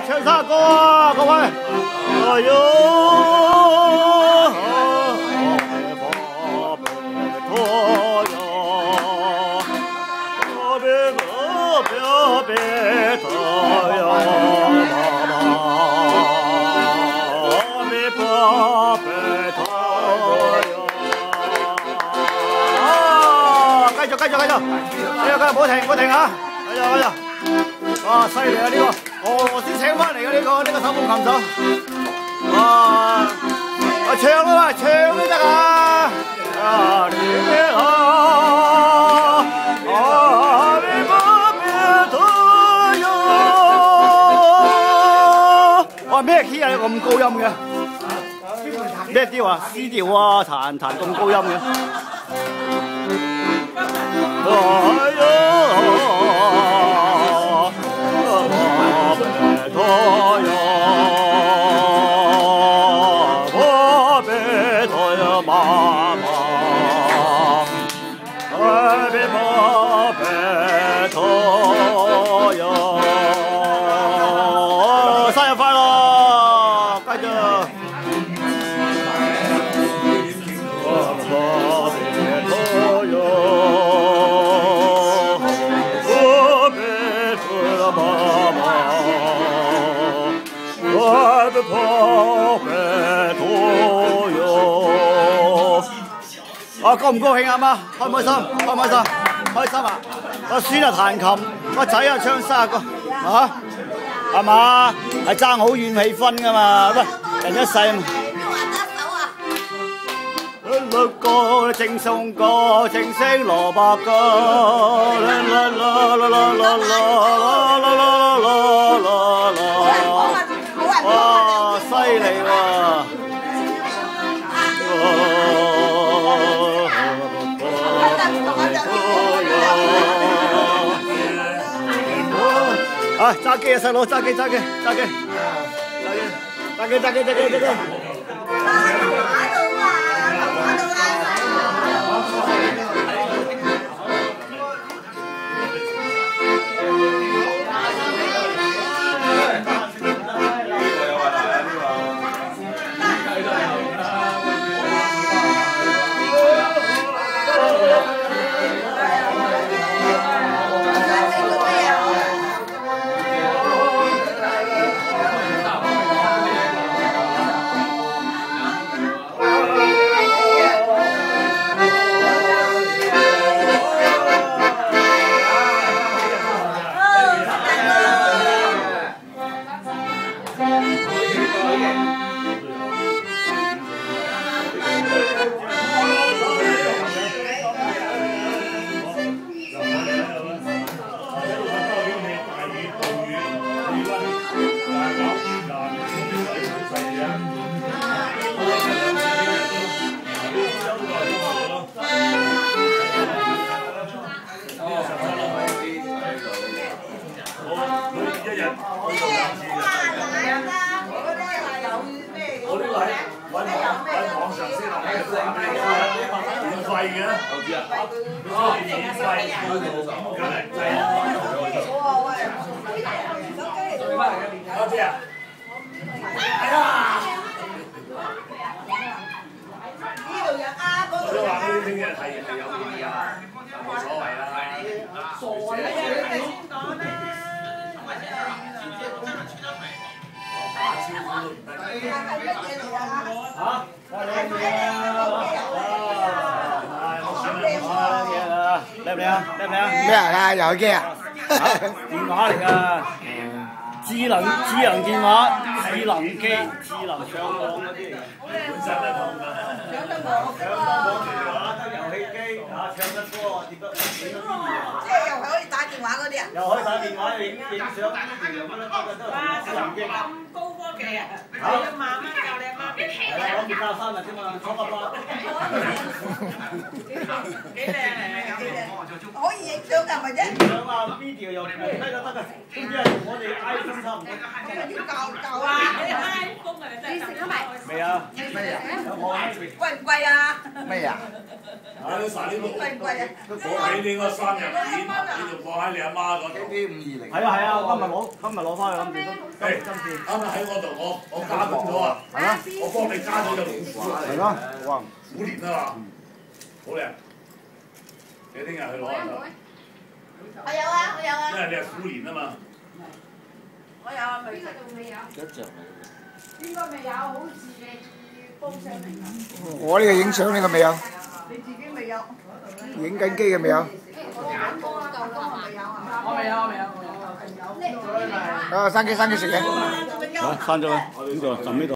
全山歌，各位，哎呦，阿弥陀佛，阿弥陀佛，阿弥陀佛，继续，继续，停，哇犀利啊呢個，俄羅斯請翻嚟嘅呢個呢個手風琴手，哇！啊唱啊嘛唱都得啊！啊你好，啊你不別退呀！哇咩 key 啊？你咁高音嘅？咩調啊？C 調啊？彈彈咁高音嘅？哎呦！啊，高唔高兴啊妈？开唔开心？开唔开心？开心啊！个孙啊弹琴，个仔啊唱生日歌，吓系嘛？系争好远气氛噶嘛？喂，人一世嘛。六个正送个正声萝卜糕，啦啦啦啦啦啦啦啦啦啦啦！ 犀利喎！啊！揸機啊，細佬，揸機揸機揸機，揸機揸機揸機揸機揸機。一日開到兩次嘅。我啲禮揾網揾網上先能喺度打俾你免費嘅。我知啊，哦，免費嘅，真係。我知啊。đẹp đẹp đẹp đẹp mẹ ra rồi kìa ờ, chị ngõ này cơ ờ, chỉ lần chỉ lần chị ngõ chỉ lần kia chỉ lần sang long đó đi sang đất hồng sang đất hồng sang đất hồng thì đó tao giàu hay kia sang đất hồng thì có 电话嗰啲啊？又可以打电话影影相，乜都得㗎，都系智能机。咁高科技啊！你阿妈妈教你阿妈边？系啊，我唔教生日啫嘛，初级班。几靓啊！可以影相㗎，系咪啫？影相啊，边 低调又低就得嘅，总之系同我哋 iPhone 差唔多。哇！你 iPhone 啊，真系你食咗未？未啊？咩啊？有冇啊？贵唔贵啊？咩啊？买咗晒呢个，贵唔贵啊？攞起你个生日片，你就放 喺你阿妈嗰度。 A 五二零。系啊系啊，我今日攞今日攞翻去谂住今诶，今次啱啱喺我度，我我加工咗啊，系啦我帮你加咗只虎虎系啦，哇！虎年啊嘛，好靓。你听日去攞啊，我有啊，我有啊，因为你系虎年啊嘛。我有啊，未食。应该未有，好似你煲上嚟咁。我呢个影相呢个未有，你自己未有？影紧机嘅未有。我 未有，我未有，我有。你你未有啊？啊，生機生機食嘅。好，刪咗佢，呢度撳呢度。